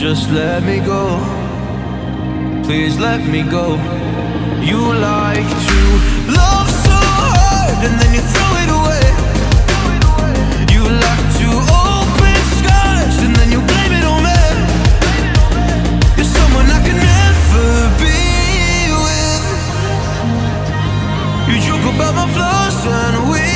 just let me go. Please let me go. You like to love so hard and then you throw it away. You like to open scars and then you blame it on me. You're someone I can never be with. You joke about my flaws and weaknesses.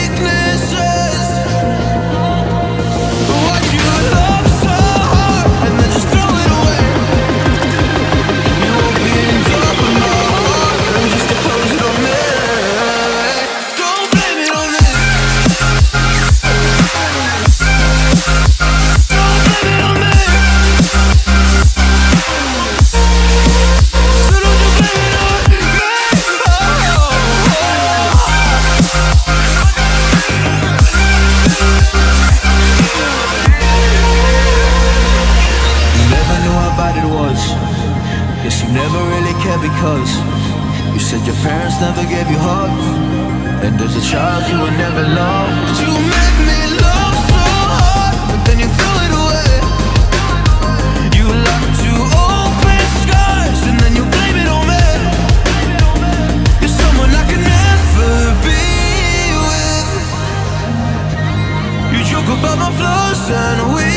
because you said your parents never gave you hugs, and as a child you were never loved. You made me love so hard, but then you threw it away. You left to open scars, and then you blame it on me. You're someone I can never be with. You joke about my flaws and weaknesses.